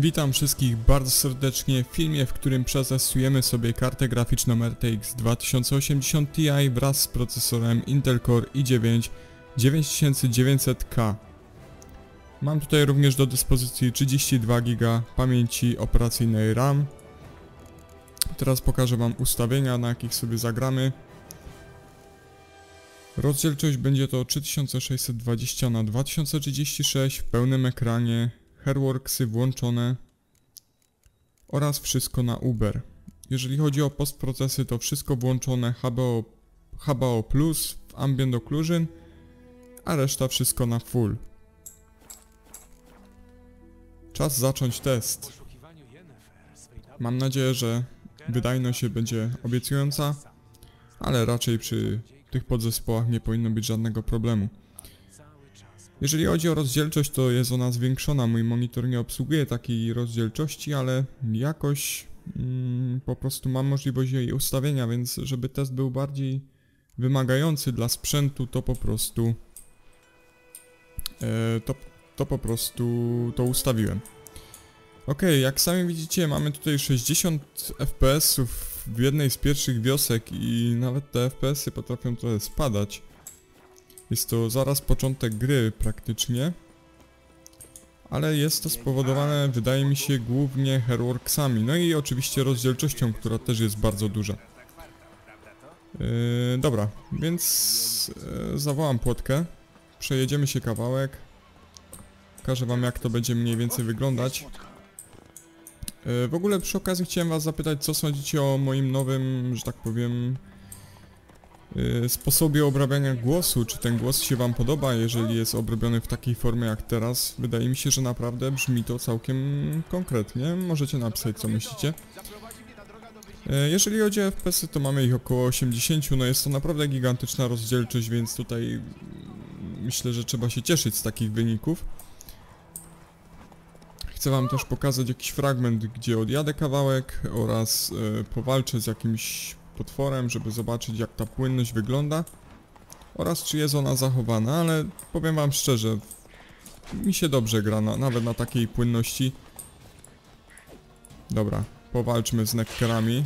Witam wszystkich bardzo serdecznie w filmie, w którym przetestujemy sobie kartę graficzną RTX 2080 Ti wraz z procesorem Intel Core i9 9900K. Mam tutaj również do dyspozycji 32 GB pamięci operacyjnej RAM. Teraz pokażę Wam ustawienia, na jakich sobie zagramy. Rozdzielczość będzie to 3620 na 2036 w pełnym ekranie, Hairworksy włączone oraz wszystko na Uber. Jeżeli chodzi o postprocesy, to wszystko włączone HBO, HBO Plus w Ambient Occlusion, a reszta wszystko na full. Czas zacząć test. Mam nadzieję, że wydajność się będzie obiecująca, ale raczej przy tych podzespołach nie powinno być żadnego problemu. Jeżeli chodzi o rozdzielczość, to jest ona zwiększona. Mój monitor nie obsługuje takiej rozdzielczości, ale jakoś mm, po prostu mam możliwość jej ustawienia, więc żeby test był bardziej wymagający dla sprzętu, to po prostu e, to, to po prostu to ustawiłem. Ok, jak sami widzicie, mamy tutaj 60 fps w jednej z pierwszych wiosek i nawet te FPS-y potrafią trochę spadać. Jest to zaraz początek gry praktycznie. Ale jest to spowodowane, wydaje mi się, głównie hairworksami. No i oczywiście rozdzielczością, która też jest bardzo duża. Yy, dobra, więc yy, zawołam płotkę. Przejedziemy się kawałek. Pokażę wam jak to będzie mniej więcej wyglądać. Yy, w ogóle przy okazji chciałem was zapytać, co sądzicie o moim nowym, że tak powiem, sposobie obrabiania głosu, czy ten głos się wam podoba, jeżeli jest obrobiony w takiej formie jak teraz. Wydaje mi się, że naprawdę brzmi to całkiem konkretnie. Możecie napisać co myślicie. Y, jeżeli chodzi o FPS-y, to mamy ich około 80, no jest to naprawdę gigantyczna rozdzielczość, więc tutaj myślę, że trzeba się cieszyć z takich wyników. Chcę wam też pokazać jakiś fragment, gdzie odjadę kawałek oraz y, powalczę z jakimś potworem, żeby zobaczyć jak ta płynność wygląda oraz czy jest ona zachowana, ale powiem wam szczerze, mi się dobrze gra, na, nawet na takiej płynności. Dobra, powalczmy z nekkerami.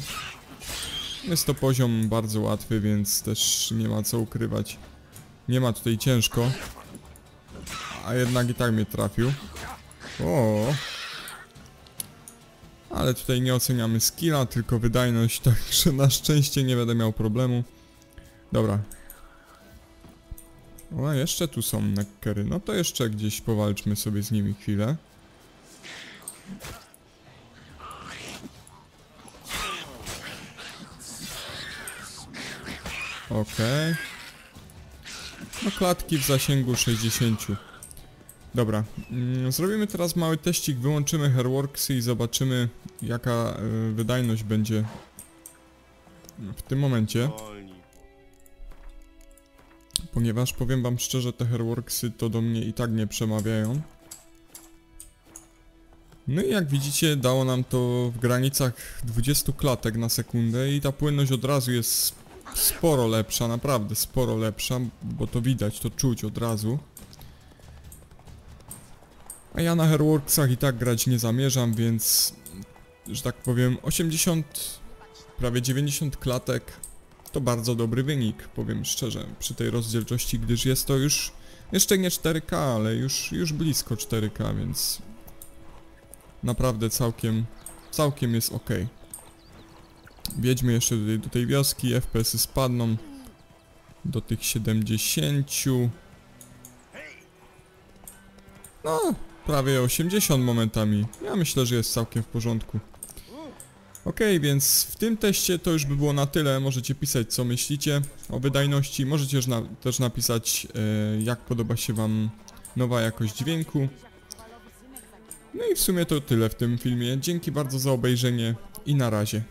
Jest to poziom bardzo łatwy, więc też nie ma co ukrywać. Nie ma tutaj ciężko. A jednak i tak mnie trafił. O, ale tutaj nie oceniamy skilla, tylko wydajność, także na szczęście nie będę miał problemu. Dobra. O, jeszcze tu są neckery, no to jeszcze gdzieś powalczmy sobie z nimi chwilę. Okej. Okay. No klatki w zasięgu 60. Dobra, mm, zrobimy teraz mały teścik, wyłączymy Hairworksy i zobaczymy jaka y, wydajność będzie w tym momencie. Ponieważ powiem wam szczerze, te Hairworksy to do mnie i tak nie przemawiają. No i jak widzicie dało nam to w granicach 20 klatek na sekundę i ta płynność od razu jest sporo lepsza, naprawdę sporo lepsza, bo to widać, to czuć od razu. A ja na Hairworksach i tak grać nie zamierzam, więc że tak powiem 80, prawie 90 klatek to bardzo dobry wynik, powiem szczerze, przy tej rozdzielczości, gdyż jest to już jeszcze nie 4K, ale już, już blisko 4K, więc naprawdę całkiem, całkiem jest ok. Wiedźmy jeszcze tutaj do tej wioski, FPS-y spadną do tych 70. No, prawie 80 momentami. Ja myślę, że jest całkiem w porządku. Ok, więc w tym teście to już by było na tyle. Możecie pisać co myślicie o wydajności. Możecie też, na, też napisać e, jak podoba się wam nowa jakość dźwięku. No i w sumie to tyle w tym filmie. Dzięki bardzo za obejrzenie i na razie.